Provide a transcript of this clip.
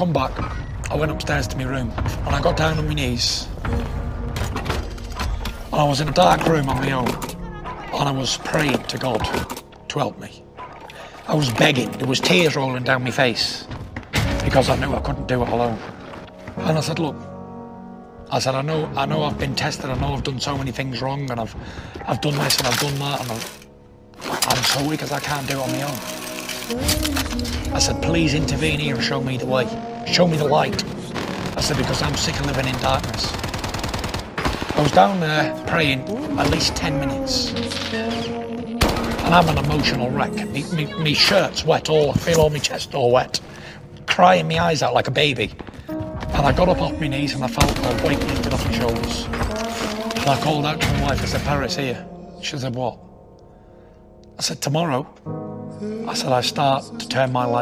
come back, I went upstairs to my room and I got down on my knees. And I was in a dark room on my own and I was praying to God to help me. I was begging, there was tears rolling down my face because I knew I couldn't do it alone. And I said, look, I said, I know, I know I've been tested, I know I've done so many things wrong and I've, I've done this and I've done that and I've, I'm so weak as I can't do it on my own. I said, please intervene here and show me the way. Show me the light. I said, because I'm sick of living in darkness. I was down there praying at least 10 minutes. And I'm an emotional wreck. Me, me, me shirt's wet all, I feel all my chest all wet. Crying my eyes out like a baby. And I got up off my knees and I felt a weight lifted off my shoulders. And I called out to my wife, I said, Paris here. She said, what? I said, tomorrow. I said, I start to turn my life